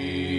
He